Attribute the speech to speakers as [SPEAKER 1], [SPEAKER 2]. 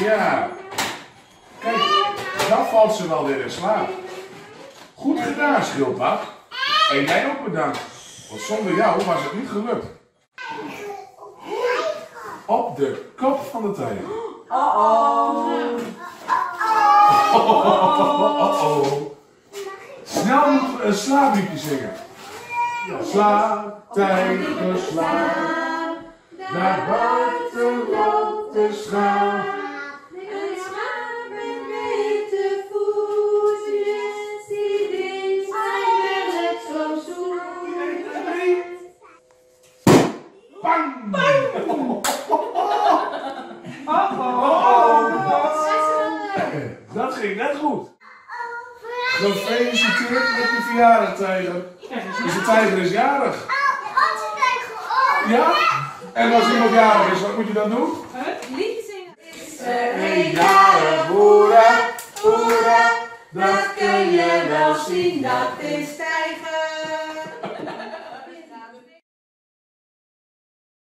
[SPEAKER 1] Ja. Kijk, dan valt ze wel weer in slaap. Goed gedaan, schildpad. En jij ook bedankt. Want zonder jou was het niet gelukt. Op de kop van de tijger.
[SPEAKER 2] Oh-oh.
[SPEAKER 1] Oh-oh. Snel moeten we een slaapliedje zingen. Slaap, tijger, slaap. Naar buiten loopt de schaap. Dat ging net goed. Gefeliciteerd met je verjaardag, tijger. Dus de tijger is jarig. Ja? En als iemand jarig is, wat moet je dan doen?
[SPEAKER 2] Lied zingen. Is
[SPEAKER 1] Hey, jarig, hoera, hoera.
[SPEAKER 2] dat kun je wel zien, dat is tijger.